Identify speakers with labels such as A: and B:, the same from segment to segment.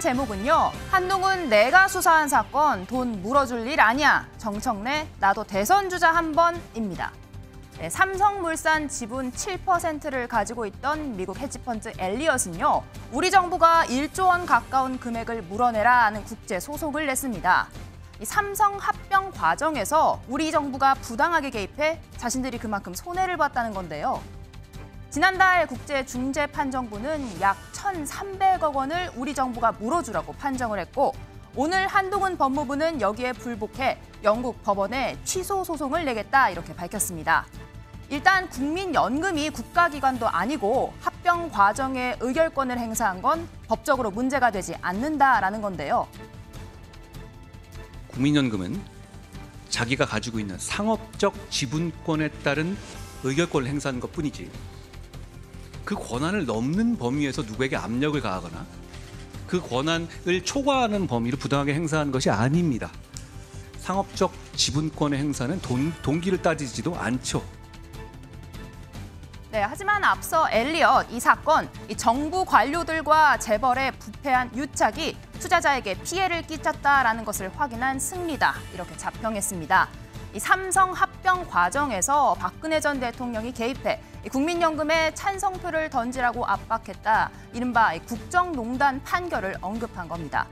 A: 제목은요. 한동훈 내가 수사한 사건 돈 물어줄 일 아니야. 정청래 나도 대선 주자 한 번입니다. 네, 삼성물산 지분 7%를 가지고 있던 미국 헤지펀드 엘리엇은요. 우리 정부가 1조 원 가까운 금액을 물어내라는 국제 소송을 냈습니다. 이 삼성 합병 과정에서 우리 정부가 부당하게 개입해 자신들이 그만큼 손해를 봤다는 건데요. 지난달 국제중재판정부는 약 1,300억 원을 우리 정부가 물어주라고 판정을 했고 오늘 한동훈 법무부는 여기에 불복해 영국 법원에 취소 소송을 내겠다 이렇게 밝혔습니다. 일단 국민연금이 국가기관도 아니고 합병 과정에 의결권을 행사한 건 법적으로 문제가 되지 않는다라는 건데요.
B: 국민연금은 자기가 가지고 있는 상업적 지분권에 따른 의결권을 행사하는 것뿐이지 그 권한을 넘는 범위에서 누구에게 압력을 가하거나 그 권한을 초과하는 범위를 부당하게 행사하는 것이 아닙니다. 상업적 지분권의 행사는 동, 동기를 따지지도 않죠.
A: 네, 하지만 앞서 엘리엇 이 사건 이 정부 관료들과 재벌의 부패한 유착이 투자자에게 피해를 끼쳤다라는 것을 확인한 승리다 이렇게 자평했습니다. 이 삼성 합병 과정에서 박근혜 전 대통령이 개입해 국민연금에 찬성표를 던지라고 압박했다. 이른바 국정농단 판결을 언급한 겁니다.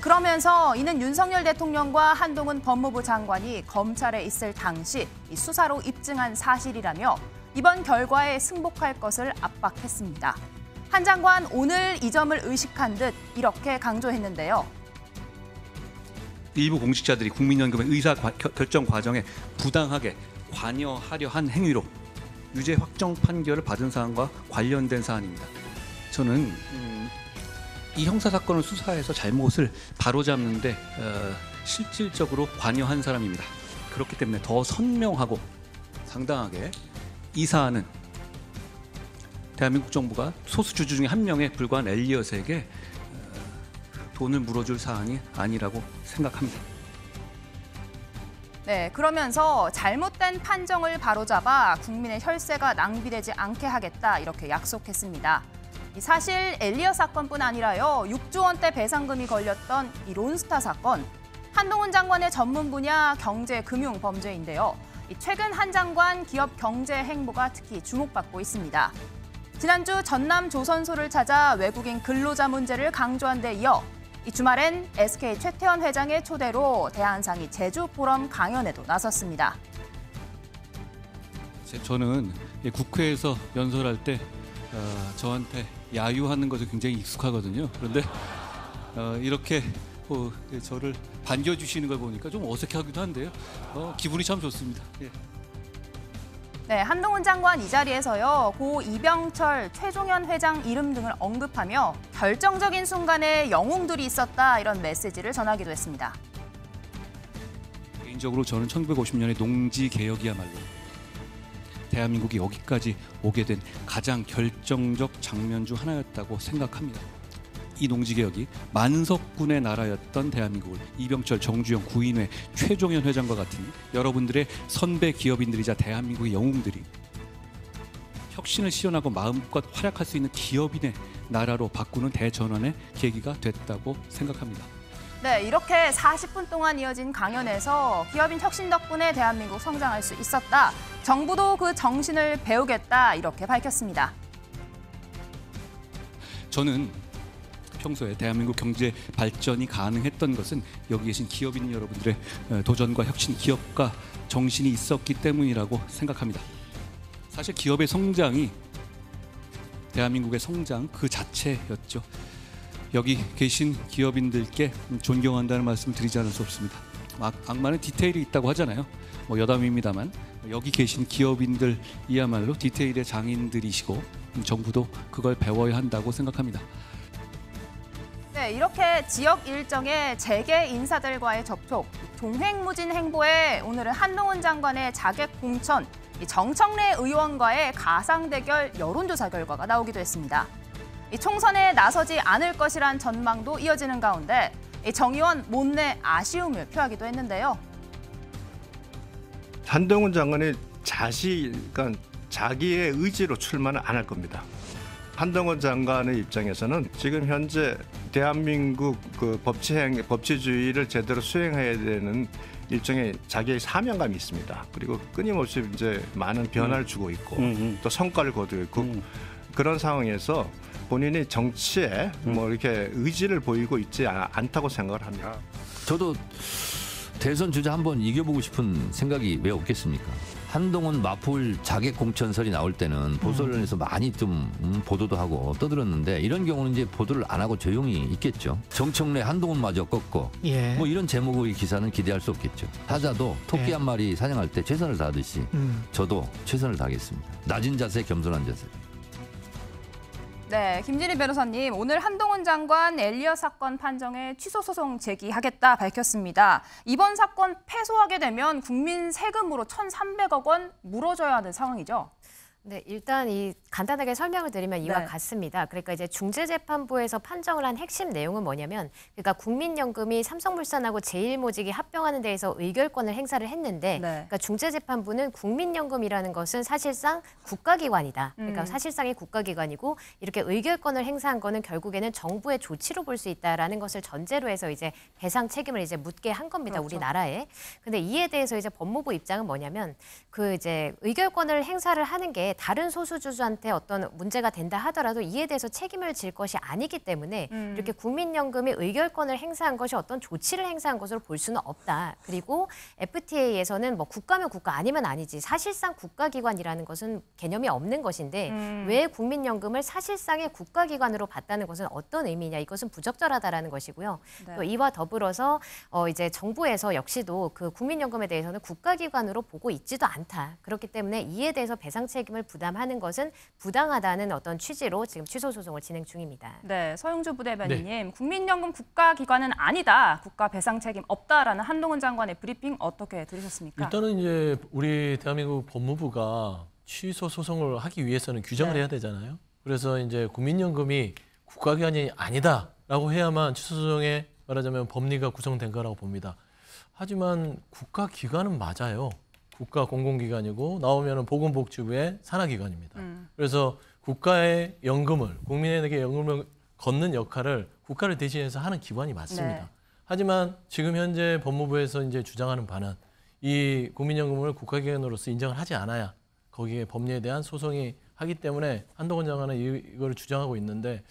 A: 그러면서 이는 윤석열 대통령과 한동훈 법무부 장관이 검찰에 있을 당시 수사로 입증한 사실이라며 이번 결과에 승복할 것을 압박했습니다. 한 장관 오늘 이 점을 의식한 듯 이렇게 강조했는데요.
B: 일부 공직자들이 국민연금의 의사 결정 과정에 부당하게 관여하려 한 행위로 유죄 확정 판결을 받은 사안과 관련된 사안입니다. 저는 음, 이 형사 사건을 수사해서 잘못을 바로잡는데 어, 실질적으로 관여한 사람입니다. 그렇기 때문에 더 선명하고 상당하게 이 사안은 대한민국 정부가 소수 주주 중에 한 명에 불과한 엘리엇에게 돈을 물어줄 사안이 아니라고 생각합니다.
A: 네, 그러면서 잘못된 판정을 바로잡아 국민의 혈세가 낭비되지 않게 하겠다 이렇게 약속했습니다. 사실 엘리어 사건뿐 아니라요 6조 원대 배상금이 걸렸던 이 론스타 사건 한동훈 장관의 전문 분야 경제 금융 범죄인데요. 최근 한 장관 기업 경제 행보가 특히 주목받고 있습니다. 지난주 전남 조선소를 찾아 외국인 근로자 문제를 강조한 데 이어 이 주말엔 SK 최태원 회장의 초대로 대한상이 제주 포럼 강연에도 나섰습니다.
B: 저는 국회에서 연설할 때 어, 저한테 야유하는 것에 굉장히 익숙하거든요. 그런데 어, 이렇게 어, 저를 반겨주시는 걸 보니까 좀 어색하기도 한데요. 어, 기분이 참 좋습니다. 예.
A: 네, 한동훈 장관 이 자리에서요. 고 이병철, 최종현 회장 이름 등을 언급하며 결정적인 순간에 영웅들이 있었다 이런 메시지를 전하기도 했습니다.
B: 개인적으로 저는 1950년의 농지 개혁이야말로 대한민국이 여기까지 오게 된 가장 결정적 장면 중 하나였다고 생각합니다. 이 농지개혁이 만석군의 나라였던 대한민국을 이병철, 정주영, 구인회, 최종현 회장과 같은 여러분들의 선배 기업인들이자 대한민국의 영웅들이 혁신을 실현하고 마음껏 활약할 수 있는 기업인의 나라로 바꾸는 대전환의 계기가 됐다고 생각합니다.
A: 네, 이렇게 40분 동안 이어진 강연에서 기업인 혁신 덕분에 대한민국 성장할 수 있었다. 정부도 그 정신을 배우겠다 이렇게 밝혔습니다.
B: 저는 평소에 대한민국 경제 발전이 가능했던 것은 여기 계신 기업인 여러분들의 어, 도전과 혁신 기업가 정신이 있었기 때문이라고 생각합니다. 사실 기업의 성장이 대한민국의 성장 그 자체였죠. 여기 계신 기업인들께 존경한다는 말씀 드리지 않을 수 없습니다. 악, 악마는 디테일이 있다고 하잖아요. 뭐 여담입니다만 여기 계신 기업인들이야말로 디테일의 장인들이시고 정부도 그걸 배워야 한다고 생각합니다.
A: 네, 이렇게 지역 일정의 재계 인사들과의 접촉, 동행무진 행보에 오늘은 한동훈 장관의 자객 공천, 정청래 의원과의 가상 대결 여론조사 결과가 나오기도 했습니다. 총선에 나서지 않을 것이란 전망도 이어지는 가운데 정 의원 못내 아쉬움을 표하기도 했는데요.
C: 한동훈 장관이 자시, 그러니까 자기의 의지로 출마는 안 할 겁니다. 한동훈 장관의 입장에서는 지금 현재 대한민국 그 법치행 법치주의를 제대로 수행해야 되는 일종의 자기의 사명감이 있습니다. 그리고 끊임없이 이제 많은 변화를 주고 있고
D: 음, 음.
C: 또 성과를 거두고 있고
D: 음.
C: 그런 상황에서 본인이 정치에 뭐 이렇게 의지를 보이고 있지 아- 않다고 생각을 합니다.
E: 저도 대선 주자 한번 이겨보고 싶은 생각이 왜 없겠습니까? 한동훈 마포울 자객 공천설이 나올 때는 보수 언론에서 많이 좀 음, 보도도 하고 떠들었는데 이런 경우는 이제 보도를 안 하고 조용히 있겠죠. 정청래 한동훈마저 꺾고
F: 예.
E: 뭐 이런 제목의 기사는 기대할 수 없겠죠. 타자도 토끼
F: 예.
E: 한 마리 사냥할 때 최선을 다하듯이
F: 음.
E: 저도 최선을 다하겠습니다. 낮은 자세, 겸손한 자세.
A: 네, 김진희 변호사님 오늘 한동훈 장관 엘리엇 사건 판정에 취소 소송 제기하겠다 밝혔습니다. 이번 사건 패소하게 되면 국민 세금으로 1,300억 원 물어줘야 하는 상황이죠.
G: 네, 일단 이 간단하게 설명을 드리면 이와
A: 네.
G: 같습니다. 그러니까 이제 중재재판부에서 판정을 한 핵심 내용은 뭐냐면, 그러니까 국민연금이 삼성물산하고 제일모직이 합병하는 데에서 의결권을 행사를 했는데,
A: 네.
G: 그러니까 중재재판부는 국민연금이라는 것은 사실상 국가기관이다. 그러니까
A: 음.
G: 사실상의 국가기관이고 이렇게 의결권을 행사한 거는 결국에는 정부의 조치로 볼 수 있다라는 것을 전제로 해서 이제 배상 책임을 이제 묻게 한 겁니다.
A: 그렇죠.
G: 우리나라에. 근데 이에 대해서 이제 법무부 입장은 뭐냐면 그 이제 의결권을 행사를 하는 게 다른 소수주주한테 어떤 문제가 된다 하더라도 이에 대해서 책임을 질 것이 아니기 때문에
A: 음.
G: 이렇게 국민연금이 의결권을 행사한 것이 어떤 조치를 행사한 것으로 볼 수는 없다. 그리고 FTA에서는 뭐 국가면 국가 아니면 아니지 사실상 국가기관이라는 것은 개념이 없는 것인데
A: 음.
G: 왜 국민연금을 사실상의 국가기관으로 봤다는 것은 어떤 의미냐 이것은 부적절하다라는 것이고요.
A: 네.
G: 또 이와 더불어서 어 이제 정부에서 역시도 그 국민연금에 대해서는 국가기관으로 보고 있지도 않다. 그렇기 때문에 이에 대해서 배상 책임을 부담하는 것은 부당하다는 어떤 취지로 지금 취소 소송을 진행 중입니다.
A: 네, 서영주 부대변인님, 국민연금 국가기관은 아니다, 국가 배상 책임 없다라는 한동훈 장관의 브리핑 어떻게 들으셨습니까?
F: 일단은 이제 우리 대한민국 법무부가 취소 소송을 하기 위해서는 규정을
A: 네.
F: 해야 되잖아요. 그래서 이제 국민연금이 국가기관이 아니다라고 해야만 취소 소송에 말하자면 법리가 구성된 거라고 봅니다. 하지만 국가기관은 맞아요. 국가 공공기관이고 나오면은 보건복지부의 산하기관입니다.
A: 음.
F: 그래서 국가의 연금을 국민에게 연금을 걷는 역할을 국가를 대신해서 하는 기관이 맞습니다.
A: 네.
F: 하지만 지금 현재 법무부에서 이제 주장하는 바는 이 국민연금을 국가기관으로서 인정을 하지 않아야 거기에 법리에 대한 소송이 하기 때문에 한동훈 장관은 이- 이걸 주장하고 있는데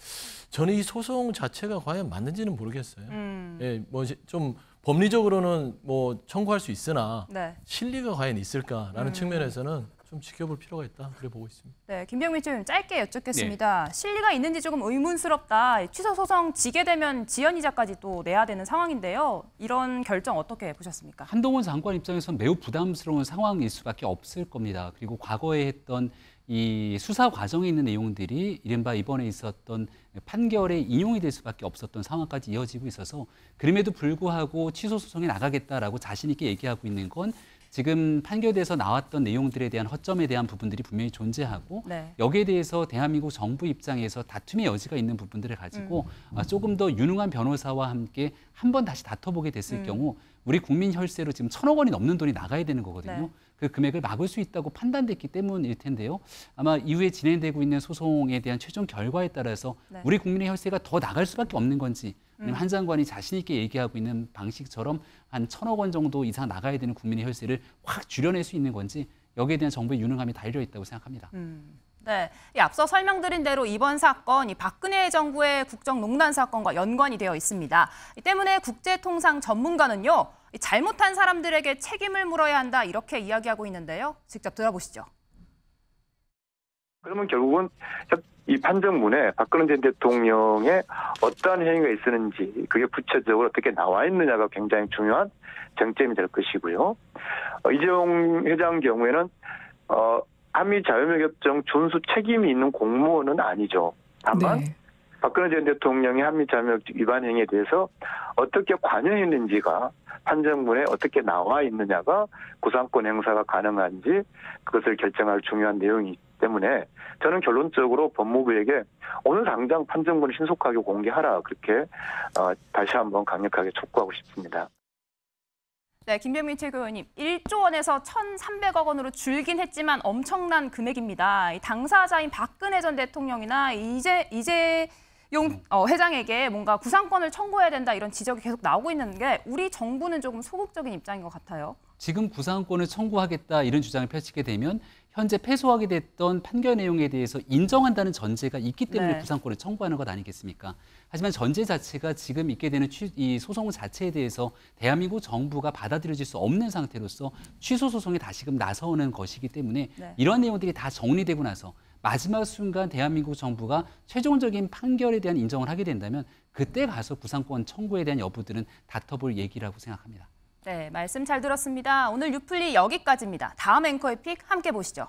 F: 저는 이 소송 자체가 과연 맞는지는 모르겠어요.
A: 음,
F: 예, 뭐좀 법리적으로는 뭐 청구할 수 있으나
A: 네.
F: 실리가 과연 있을까라는
A: 음.
F: 측면에서는 좀 지켜볼 필요가 있다 그래 보고 있습니다.
A: 네, 김병민 좀 짧게 여쭙겠습니다.
F: 네.
A: 실리가 있는지 조금 의문스럽다. 취소 소송 지게 되면 지연 이자까지 또 내야 되는 상황인데요. 이런 결정 어떻게 보셨습니까?
D: 한동훈 장관 입장에서는 매우 부담스러운 상황일 수밖에 없을 겁니다. 그리고 과거에 했던 이 수사 과정에 있는 내용들이 이른바 이번에 있었던 판결에 인용이 될 수밖에 없었던 상황까지 이어지고 있어서 그럼에도 불구하고 취소 소송에 나가겠다라고 자신 있게 얘기하고 있는 건 지금 판결에서 나왔던 내용들에 대한 허점에 대한 부분들이 분명히 존재하고
A: 네.
D: 여기에 대해서 대한민국 정부 입장에서 다툼의 여지가 있는 부분들을 가지고 아, 조금 더 유능한 변호사와 함께 한 번 다시 다퉈보게 됐을
A: 음.
D: 경우 우리 국민 혈세로 지금 천억 원이 넘는 돈이 나가야 되는 거거든요.
A: 네.
D: 그 금액을 막을 수 있다고 판단됐기 때문일 텐데요. 아마 이후에 진행되고 있는 소송에 대한 최종 결과에 따라서
A: 네.
D: 우리 국민의 혈세가 더 나갈 수밖에 없는 건지 아니면
A: 음.
D: 한 장관이 자신 있게 얘기하고 있는 방식처럼 한 천억 원 정도 이상 나가야 되는 국민의 혈세를 확 줄여낼 수 있는 건지 여기에 대한 정부의 유능함이 달려 있다고 생각합니다.
A: 음. 네, 이 앞서 설명드린 대로 이번 사건 이 박근혜 정부의 국정농단 사건과 연관이 되어 있습니다. 이 때문에 국제통상 전문가는요, 이 잘못한 사람들에게 책임을 물어야 한다 이렇게 이야기하고 있는데요. 직접 들어보시죠.
H: 그러면 결국은 이 판정문에 박근혜 전 대통령의 어떠한 행위가 있었는지 그게 구체적으로 어떻게 나와 있느냐가 굉장히 중요한 쟁점이 될 것이고요. 어, 이재용 회장 경우에는 어, 한미 자유무역협정 준수 책임이 있는 공무원은 아니죠. 다만
I: 네.
H: 박근혜 전 대통령이 한미 자유무역 위반 행위에 대해서 어떻게 관여했는지가 판정문에 어떻게 나와 있느냐가 구상권 행사가 가능한지 그것을 결정할 중요한 내용이기 때문에 저는 결론적으로 법무부에게 오늘 당장 판정문을 신속하게 공개하라 그렇게 어, 다시 한번 강력하게 촉구하고 싶습니다.
A: 네, 김병민 최고위원님, 1조 원에서 1,300억 원으로 줄긴 했지만 엄청난 금액입니다. 이 당사자인 박근혜 전 대통령이나 이제 이제 용 어, 회장에게 뭔가 구상권을 청구해야 된다 이런 지적이 계속 나오고 있는 게 우리 정부는 조금 소극적인 입장인 것 같아요.
D: 지금 구상권을 청구하겠다 이런 주장을 펼치게 되면 현재 패소하게 됐던 판결 내용에 대해서 인정한다는 전제가 있기 때문에
A: 네.
D: 구상권을 청구하는 것 아니겠습니까? 하지만 전제 자체가 지금 있게 되는 취, 이 소송 자체에 대해서 대한민국 정부가 받아들여질 수 없는 상태로서 취소 소송에 다시금 나서는 것이기 때문에
A: 네.
D: 이러한 내용들이 다 정리되고 나서 마지막 순간 대한민국 정부가 최종적인 판결에 대한 인정을 하게 된다면 그때 가서 구상권 청구에 대한 여부들은 다퉈볼 얘기라고 생각합니다.
A: 네, 말씀 잘 들었습니다. 오늘 유플리 여기까지입니다. 다음 앵커의 픽 함께 보시죠.